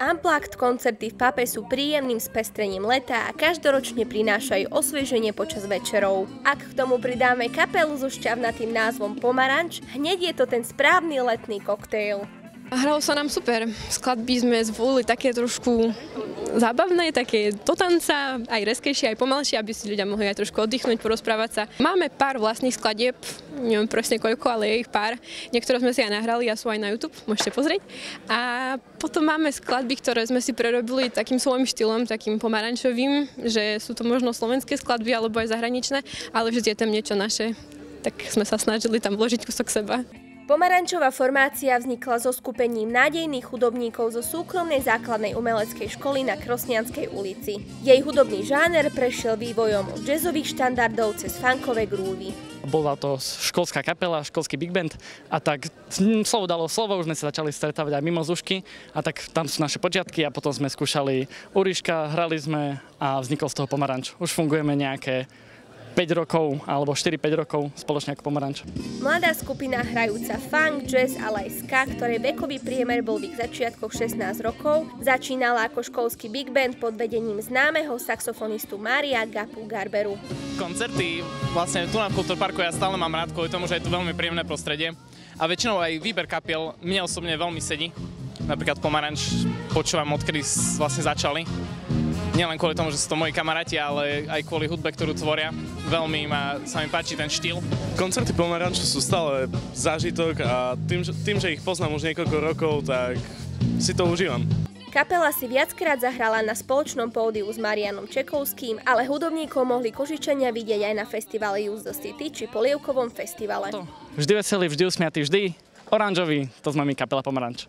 Unplugged koncerty v Pape sú príjemným spestrením leta a každoročne prinášajú osvieženie počas večerov. Ak k tomu pridáme kapelu so šťavnatým názvom Pomaranč, hneď je to ten správny letný koktejl. Hralo sa nám super. Skladby sme zvolili také trošku zábavné, také do tanca, aj reskejšie, aj pomalšie, aby si ľudia mohli aj trošku oddychnúť, porozprávať sa. Máme pár vlastných skladieb, neviem presne koľko, ale je ich pár. Niektoré sme si aj nahrali a sú aj na YouTube, môžete pozrieť. A potom máme skladby, ktoré sme si prerobili takým svojím štýlom, takým pomarančovým, že sú to možno slovenské skladby alebo aj zahraničné, ale vždy je tam niečo naše tak sme sa snažili tam vložiť kúsok seba. Pomarančová formácia vznikla so skupením nádejných hudobníkov zo súkromnej základnej umeleckej školy na Krosnianskej ulici. Jej hudobný žáner prešiel vývojom od jazzových štandardov cez funkové grúvy. Bola to školská kapela, školský big band a tak slovo dalo slovo, už sme sa začali stretávať aj mimo zušky a tak tam sú naše počiatky a potom sme skúšali Uriška, hrali sme a vznikol z toho pomaranč. Už fungujeme nejaké 5 rokov alebo 4-5 rokov spoločne ako Pomaranč. Mladá skupina hrajúca funk, jazz, ale aj ska, ktorej vekový priemer bol v ich začiatkoch 16 rokov, začínala ako školský big band pod vedením známeho saxofonistu Maria Gapu Garberu. Koncerty vlastne tu na Kultúr Parku ja stále mám rád kvôli tomu, že je tu veľmi príjemné prostredie a väčšinou aj výber kapiel mne osobne veľmi sedí. Napríklad Pomaranč počúvam odkedy vlastne začali nielen kvôli tomu, že sú to moji kamaráti, ale aj kvôli hudbe, ktorú tvoria. Veľmi ma, sa mi páči ten štýl. Koncerty Pomaranču sú stále zážitok a tým, tým, že ich poznám už niekoľko rokov, tak si to užívam. Kapela si viackrát zahrala na spoločnom pódiu s Marianom Čekovským, ale hudobníkov mohli Košičania vidieť aj na festivale Use the City či Polievkovom festivale. Vždy veselý, vždy usmiatý, vždy oranžový, to sme my kapela Pomaranč.